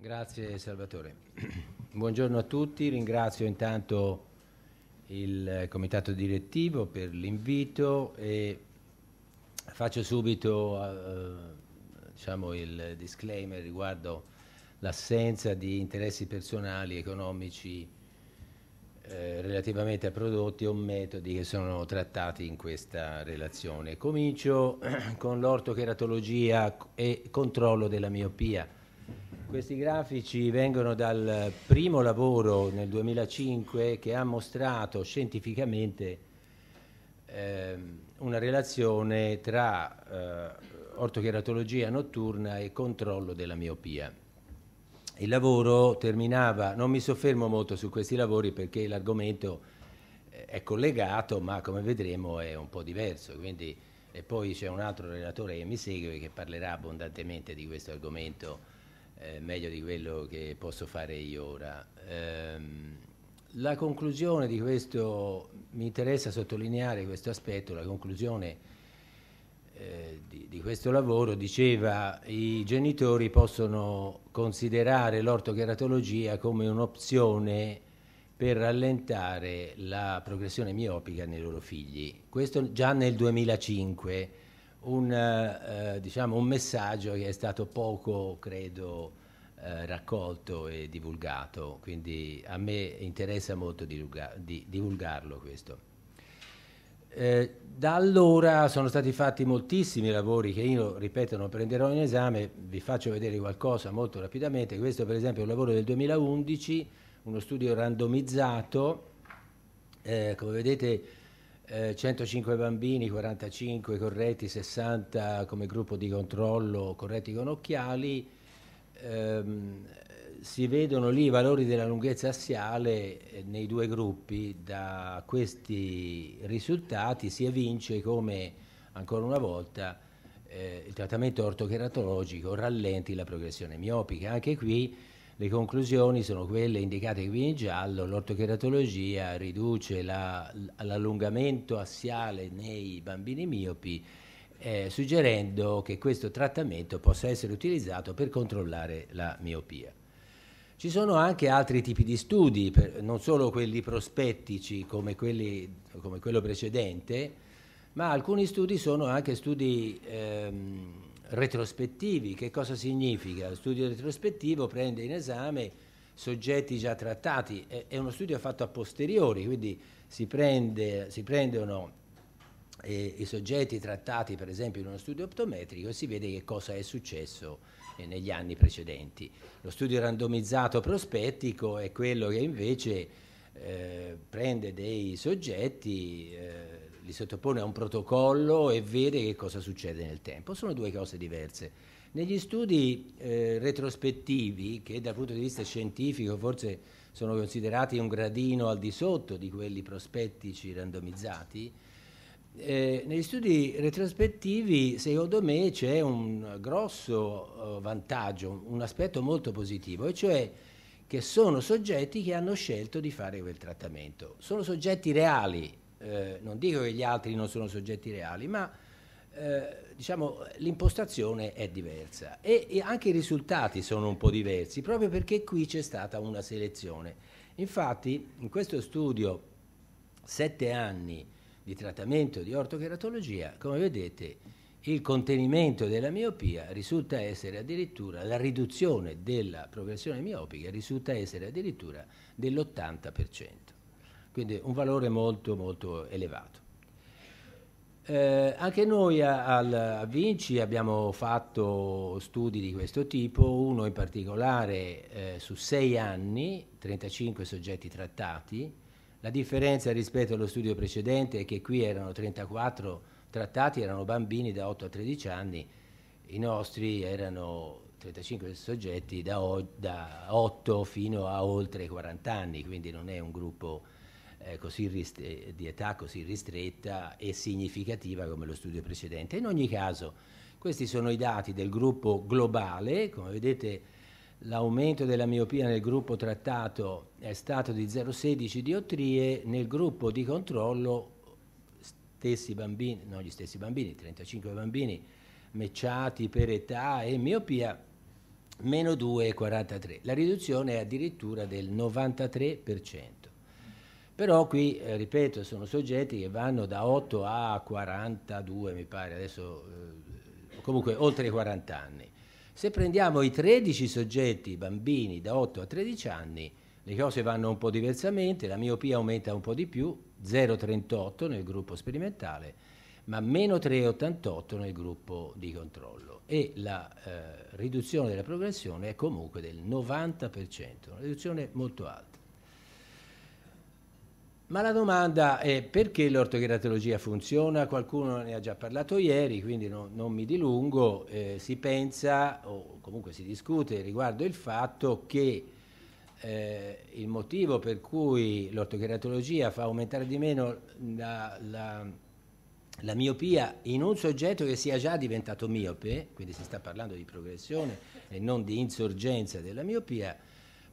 Grazie Salvatore. Buongiorno a tutti, ringrazio intanto il comitato direttivo per l'invito e faccio subito eh, diciamo, il disclaimer riguardo l'assenza di interessi personali economici eh, relativamente a prodotti o metodi che sono trattati in questa relazione. Comincio con l'ortocheratologia e controllo della miopia. Questi grafici vengono dal primo lavoro nel 2005 che ha mostrato scientificamente eh, una relazione tra eh, ortocheratologia notturna e controllo della miopia. Il lavoro terminava, non mi soffermo molto su questi lavori perché l'argomento eh, è collegato, ma come vedremo è un po' diverso. Quindi, e poi c'è un altro relatore che mi segue che parlerà abbondantemente di questo argomento eh, meglio di quello che posso fare io ora. Ehm, la conclusione di questo, mi interessa sottolineare questo aspetto, la conclusione eh, di, di, questo lavoro diceva i genitori possono considerare l'ortocheratologia come un'opzione per rallentare la progressione miopica nei loro figli. Questo già nel 2005, un, eh, diciamo, un messaggio che è stato poco, credo, eh, raccolto e divulgato, quindi a me interessa molto divulga di, divulgarlo questo. Eh, da allora sono stati fatti moltissimi lavori che io, ripeto, non prenderò in esame, vi faccio vedere qualcosa molto rapidamente. Questo per esempio è un lavoro del 2011, uno studio randomizzato, eh, come vedete eh, 105 bambini, 45 corretti, 60 come gruppo di controllo corretti con occhiali, ehm, si vedono lì i valori della lunghezza assiale eh, nei due gruppi, da questi risultati si evince come ancora una volta eh, il trattamento ortocheratologico rallenti la progressione miopica. Anche qui le conclusioni sono quelle indicate qui in giallo, l'ortocheratologia riduce la, l'allungamento assiale nei bambini miopi eh, suggerendo che questo trattamento possa essere utilizzato per controllare la miopia. Ci sono anche altri tipi di studi, per, non solo quelli prospettici come, quelli, come, quello precedente, ma alcuni studi sono anche studi ehm, retrospettivi. Che cosa significa? Lo studio retrospettivo prende in esame soggetti già trattati, è, è uno studio fatto a posteriori, quindi si, prende, si prendono eh, i soggetti trattati per esempio in uno studio optometrico e si vede che cosa è successo eh, negli anni precedenti. Lo studio randomizzato prospettico è quello che invece eh, prende dei soggetti, eh, li sottopone a un protocollo e vede che cosa succede nel tempo. Sono due cose diverse. Negli studi eh, retrospettivi, che dal punto di vista scientifico forse sono considerati un gradino al di sotto di quelli prospettici randomizzati, eh, negli studi retrospettivi, secondo me, c'è un grosso uh, vantaggio, un aspetto molto positivo, e cioè che sono soggetti che hanno scelto di fare quel trattamento. Sono soggetti reali, eh, non dico che gli altri non sono soggetti reali, ma eh, diciamo, l'impostazione è diversa e, e anche i risultati sono un po' diversi, proprio perché qui c'è stata una selezione. Infatti, in questo studio, sette anni, di trattamento di ortocheratologia, come vedete il contenimento della miopia risulta essere addirittura, la riduzione della progressione miopica risulta essere addirittura dell'80%, quindi un valore molto molto elevato. Eh, anche noi a, a, Vinci abbiamo fatto studi di questo tipo, uno in particolare eh, su sei anni, 35 soggetti trattati, la differenza rispetto allo studio precedente è che qui erano 34 trattati, erano bambini da 8 a 13 anni, i nostri erano 35 soggetti da, da 8 fino a oltre 40 anni, quindi non è un gruppo eh, così di età così ristretta e significativa come lo studio precedente. In ogni caso, questi sono i dati del gruppo globale, come vedete l'aumento della miopia nel gruppo trattato è stato di 0,16 diottrie, nel gruppo di controllo stessi bambini, non gli stessi bambini, 35 bambini matchati per età e miopia, meno 2,43. La riduzione è addirittura del 93%. Però qui, eh, ripeto, sono soggetti che vanno da 8 a 42, mi pare, adesso eh, comunque oltre i 40 anni. Se prendiamo i 13 soggetti bambini da 8 a 13 anni, le cose vanno un po' diversamente, la miopia aumenta un po' di più, 0,38 nel gruppo sperimentale, ma meno 3,88 nel gruppo di controllo e la eh, riduzione della progressione è comunque del 90%, una riduzione molto alta. Ma la domanda è perché l'ortocheratologia funziona? Qualcuno ne ha già parlato ieri, quindi no, non mi dilungo. Eh, si pensa, o comunque si discute riguardo il fatto che eh, il motivo per cui l'ortocheratologia fa aumentare di meno la, la, la, miopia in un soggetto che sia già diventato miope, quindi si sta parlando di progressione e non di insorgenza della miopia,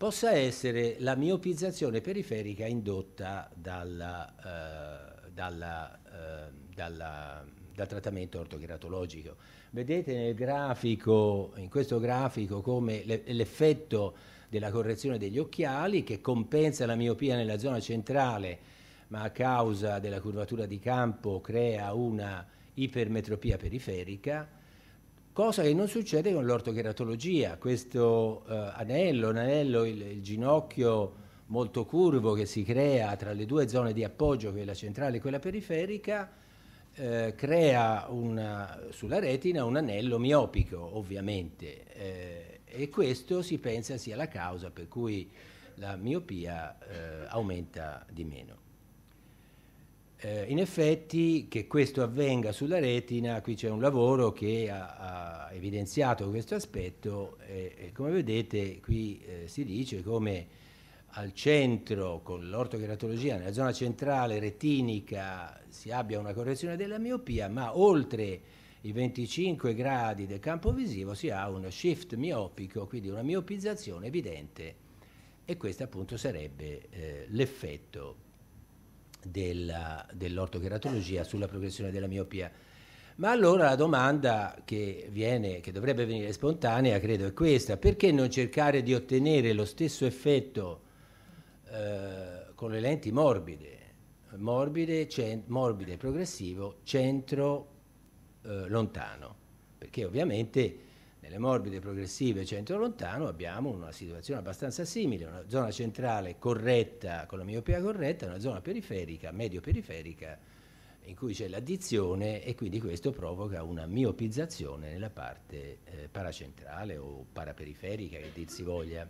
possa essere la miopizzazione periferica indotta dalla, eh, dalla, eh, dalla, dal trattamento ortocheratologico. Vedete nel grafico, in questo grafico come l'effetto della correzione degli occhiali che compensa la miopia nella zona centrale ma a causa della curvatura di campo crea una ipermetropia periferica cosa che non succede con l'ortocheratologia. Questo eh, anello, un anello, il, il, ginocchio molto curvo che si crea tra le due zone di appoggio, quella centrale e quella periferica, eh, crea una, sulla retina un anello miopico, ovviamente, eh, e questo si pensa sia la causa per cui la miopia eh, aumenta di meno. Eh, in effetti che questo avvenga sulla retina, qui c'è un lavoro che ha, ha evidenziato questo aspetto e, e come vedete qui eh, si dice come al centro con l'ortocheratologia nella zona centrale retinica si abbia una correzione della miopia, ma oltre i 25 gradi del campo visivo si ha uno shift miopico, quindi una miopizzazione evidente e questo appunto sarebbe eh, l'effetto dell'ortocheratologia sulla progressione della miopia. Ma allora la domanda che, viene, che dovrebbe venire spontanea, credo, è questa. Perché non cercare di ottenere lo stesso effetto eh, con le lenti morbide? Morbide, morbide progressivo, centro, eh, lontano. Perché ovviamente nelle morbide progressive centro-lontano abbiamo una situazione abbastanza simile, una zona centrale corretta con la miopia corretta, una zona periferica, medio-periferica, in cui c'è l'addizione e quindi questo provoca una miopizzazione nella parte eh, paracentrale o paraperiferica, che dir si voglia.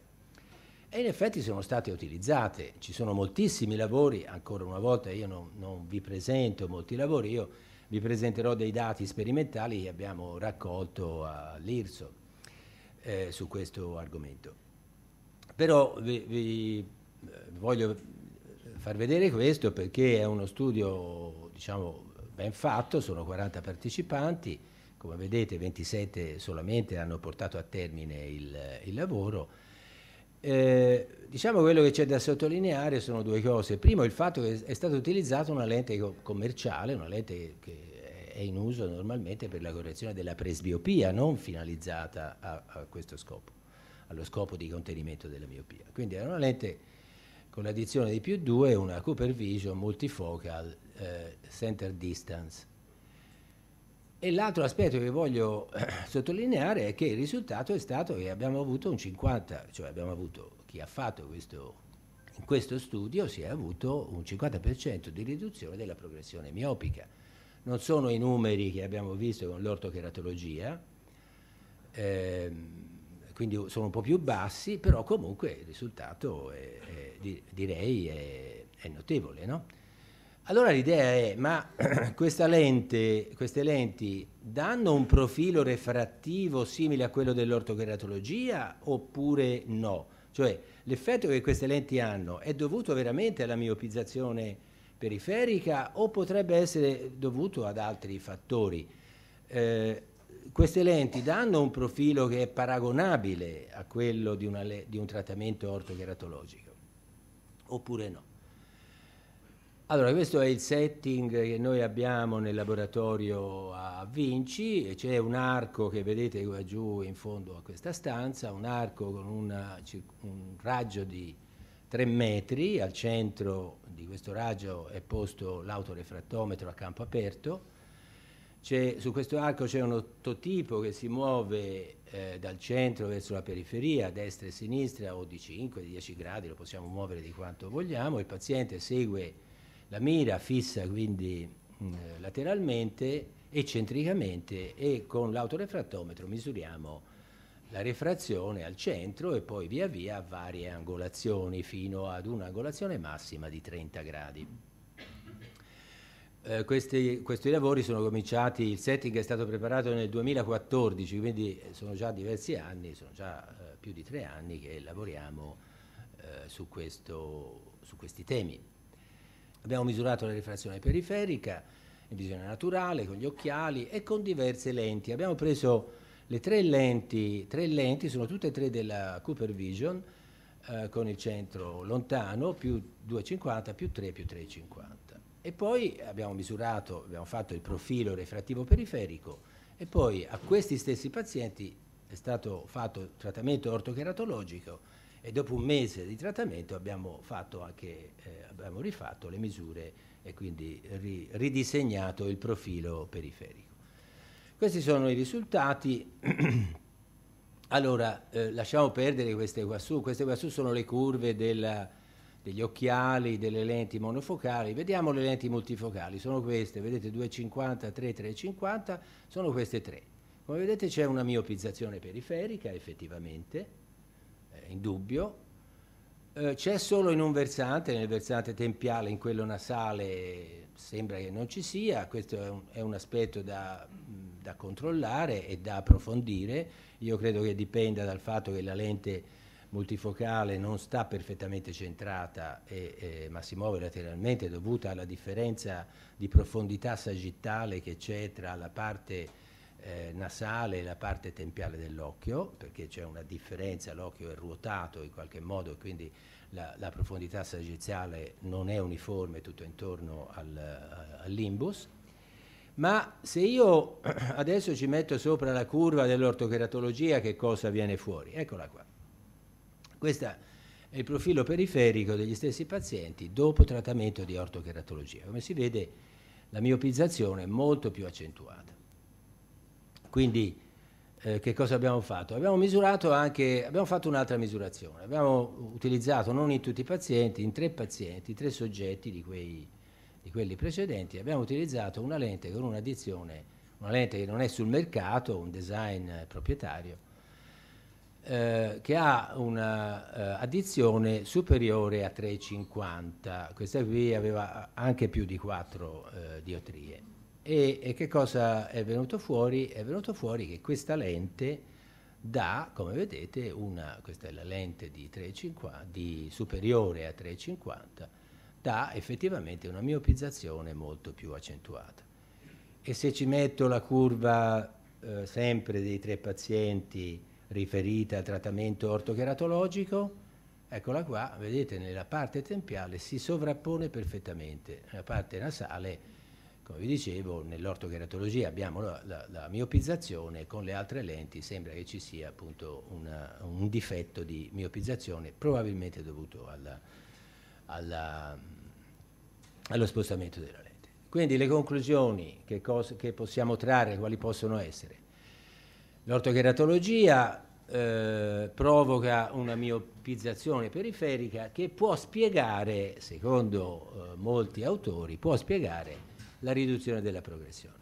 E in effetti sono state utilizzate, ci sono moltissimi lavori, ancora una volta io non, non vi presento molti lavori, io vi presenterò dei dati sperimentali che abbiamo raccolto all'IRSO eh, su questo argomento. Però vi, vi eh, voglio far vedere questo perché è uno studio diciamo, ben fatto, sono 40 partecipanti, come vedete 27 solamente hanno portato a termine il, il lavoro. Eh, diciamo quello che c'è da sottolineare sono due cose. Primo il fatto che è stata utilizzata una lente commerciale, una lente che è in uso normalmente per la correzione della presbiopia, non finalizzata a, a questo scopo, allo scopo di contenimento della miopia. Quindi è una lente con l'addizione di più 2, una Cooper Vision multifocal eh, center distance. E l'altro aspetto che voglio eh, sottolineare è che il risultato è stato che abbiamo avuto un 50, cioè abbiamo avuto chi ha fatto questo, in questo studio si è avuto un 50% di riduzione della progressione miopica. Non sono i numeri che abbiamo visto con l'ortocheratologia, ehm, quindi sono un po' più bassi, però comunque il risultato è, è, direi è, è notevole. No? Allora l'idea è, ma lente, queste lenti danno un profilo refrattivo simile a quello dell'ortocheratologia oppure no? Cioè l'effetto che queste lenti hanno è dovuto veramente alla miopizzazione periferica o potrebbe essere dovuto ad altri fattori? Eh, queste lenti danno un profilo che è paragonabile a quello di, di un trattamento ortocheratologico oppure no? Allora, questo è il setting che noi abbiamo nel laboratorio a Vinci, c'è un arco che vedete qua giù in fondo a questa stanza, un arco con una, un raggio di 3 metri, al centro di questo raggio è posto l'autorefrattometro a campo aperto, su questo arco c'è un ottotipo che si muove eh, dal centro verso la periferia, a destra e a sinistra, o di 5, di 10 gradi, lo possiamo muovere di quanto vogliamo, il paziente segue la mira fissa quindi mh, mm, lateralmente, eccentricamente e con l'autorefrattometro misuriamo la refrazione al centro e poi via via a varie angolazioni fino ad un'angolazione massima di 30 gradi. Eh, questi, questi, lavori sono cominciati, il setting è stato preparato nel 2014, quindi sono già diversi anni, sono già eh, più di tre anni che lavoriamo eh, su, questo, su questi temi. Abbiamo misurato la rifrazione periferica in visione naturale, con gli occhiali e con diverse lenti. Abbiamo preso le tre lenti, tre lenti sono tutte e tre della Cooper Vision, eh, con il centro lontano, più 2,50, più 3, più 3,50. E poi abbiamo misurato, abbiamo fatto il profilo refrattivo periferico e poi a questi stessi pazienti è stato fatto trattamento ortocheratologico e dopo un mese di trattamento abbiamo, anche, eh, abbiamo rifatto le misure e quindi ri, ridisegnato il profilo periferico. Questi sono i risultati. allora, eh, lasciamo perdere queste qua su, queste qua su sono le curve della, degli occhiali, delle lenti monofocali, vediamo le lenti multifocali, sono queste, vedete 2,50, 3, 3,50, sono queste tre. Come vedete c'è una miopizzazione periferica effettivamente, indubbio. Eh, c'è solo in un versante, nel versante tempiale, in quello nasale sembra che non ci sia, questo è un, è un aspetto da, da, controllare e da approfondire. Io credo che dipenda dal fatto che la lente multifocale non sta perfettamente centrata e, eh, ma si muove lateralmente dovuta alla differenza di profondità sagittale che c'è tra la parte eh, nasale e la parte tempiale dell'occhio, perché c'è una differenza, l'occhio è ruotato in qualche modo e quindi la, la profondità sagittiale non è uniforme tutto intorno al, al limbus. Ma se io adesso ci metto sopra la curva dell'ortocheratologia, che cosa viene fuori? Eccola qua. Questo è il profilo periferico degli stessi pazienti dopo trattamento di ortocheratologia. Come si vede, la miopizzazione è molto più accentuata. Quindi eh, che cosa abbiamo fatto? Abbiamo misurato anche, abbiamo fatto un'altra misurazione, abbiamo utilizzato non in tutti i pazienti, in tre pazienti, tre soggetti di, quei, di quelli precedenti, abbiamo utilizzato una lente con un'addizione, una lente che non è sul mercato, un design proprietario, eh, che ha un'addizione uh, superiore a 3,50, questa qui aveva anche più di 4 uh, diotrie. E, e, che cosa è venuto fuori? È venuto fuori che questa lente dà, come vedete, una, questa è la lente di, 3,50, di superiore a 3,50, dà effettivamente una miopizzazione molto più accentuata. E se ci metto la curva eh, sempre dei tre pazienti riferita al trattamento ortocheratologico, eccola qua, vedete nella parte tempiale si sovrappone perfettamente, nella parte nasale come vi dicevo, nell'ortocheratologia abbiamo la, la, la, miopizzazione, con le altre lenti sembra che ci sia appunto una, un difetto di miopizzazione, probabilmente dovuto alla, alla, allo spostamento della lente. Quindi le conclusioni che, cosa, che possiamo trarre, quali possono essere? L'ortocheratologia eh, provoca una miopizzazione periferica che può spiegare, secondo eh, molti autori, può spiegare la riduzione della progressione.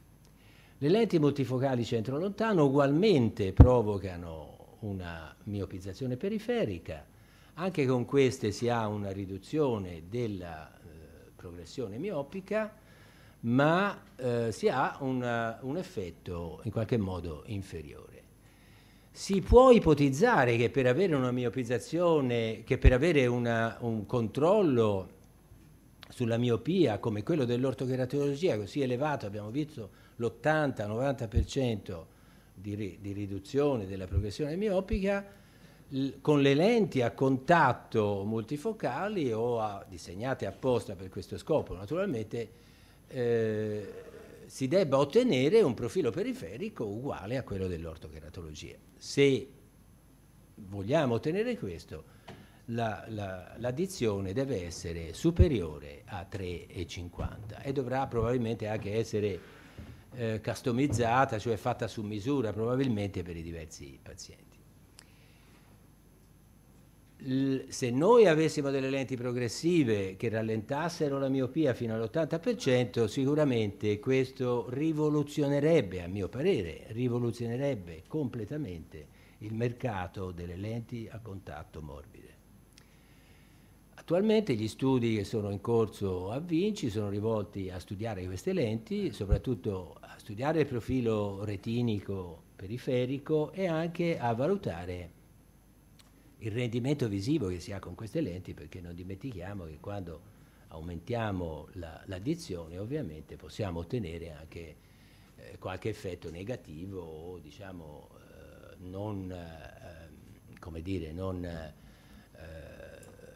Le lenti multifocali centro-lontano ugualmente provocano una miopizzazione periferica, anche con queste si ha una riduzione della eh, progressione miopica, ma eh, si ha una, un effetto in qualche modo inferiore. Si può ipotizzare che per avere una miopizzazione, che per avere una, un controllo sulla miopia come quello dell'ortocheratologia così elevato, abbiamo visto l'80-90% di, ri, di, riduzione della progressione miopica, con le lenti a contatto multifocali o a, disegnate apposta per questo scopo, naturalmente, eh, si debba ottenere un profilo periferico uguale a quello dell'ortocheratologia. Se vogliamo ottenere questo, la, la, l'addizione deve essere superiore a 3,50 e dovrà probabilmente anche essere eh, customizzata, cioè fatta su misura probabilmente per i diversi pazienti se noi avessimo delle lenti progressive che rallentassero la miopia fino all'80%, sicuramente questo rivoluzionerebbe, a mio parere, rivoluzionerebbe completamente il mercato delle lenti a contatto morbide. Attualmente gli studi che sono in corso a Vinci sono rivolti a studiare queste lenti, soprattutto a studiare il profilo retinico periferico e anche a valutare il rendimento visivo che si ha con queste lenti, perché non dimentichiamo che quando aumentiamo la, l'addizione ovviamente possiamo ottenere anche eh, qualche effetto negativo o diciamo eh, non, eh, come dire, non eh,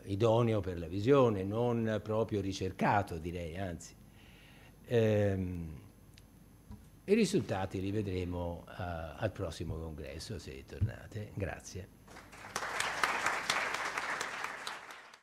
idoneo per la visione, non proprio ricercato direi, anzi. Ehm, I risultati li vedremo uh, al prossimo congresso se tornate. Grazie.